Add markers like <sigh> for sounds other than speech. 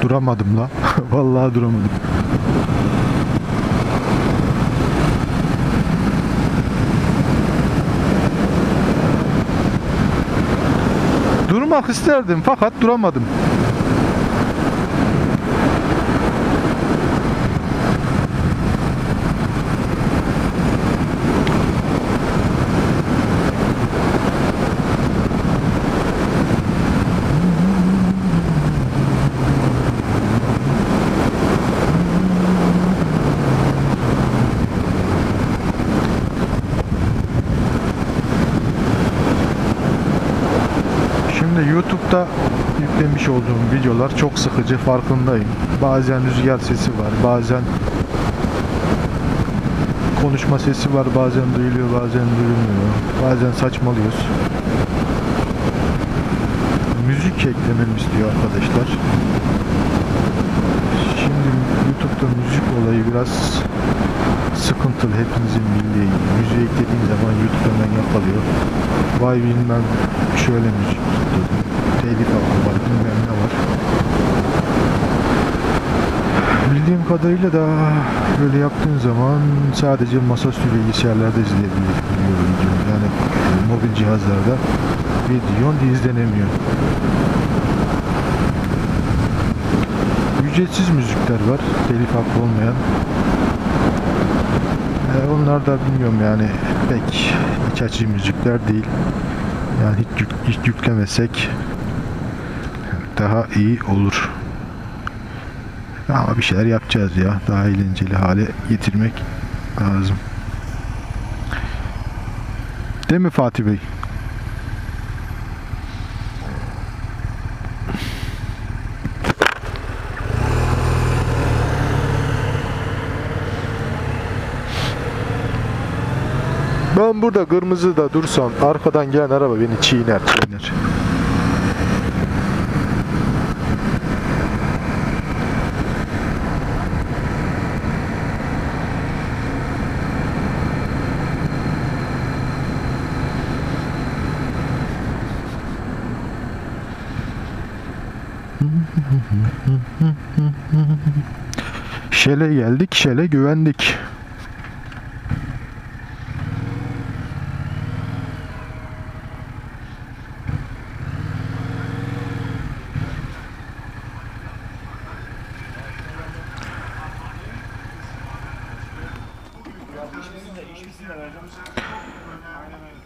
Duramadım la. <laughs> Vallahi duramadım. Durmak isterdim fakat duramadım. Şimdi YouTube'da yüklemiş olduğum videolar çok sıkıcı farkındayım. Bazen rüzgar sesi var, bazen konuşma sesi var, bazen duyuluyor, bazen duyulmuyor. Bazen saçmalıyoruz. Müzik eklememi istiyor arkadaşlar. Şimdi YouTube'da müzik olayı biraz sıkıntılı hepinizin bildiği gibi. Müziği eklediğin zaman YouTube hemen yakalıyor. Vay bilmem şöyle tuttu. Telif hakkı var bilmem ne var. Bildiğim kadarıyla da böyle yaptığın zaman sadece masaüstü bilgisayarlarda izleyebiliyor video. Yani e, mobil cihazlarda videon izlenemiyor. Ücretsiz müzikler var. Telif hakkı olmayan. E, onlar da bilmiyorum yani pek iç açıcı müzikler değil. Yani hiç, yük, hiç yüklemesek daha iyi olur. Ama bir şeyler yapacağız ya. Daha eğlenceli hale getirmek lazım. Değil mi Fatih Bey? Ben burada kırmızıda dursam arkadan gelen araba beni çiğner çiğner. Şele geldik, şele güvendik. İşbirsin de, işbirsin de vereceğim. Aynen öyle.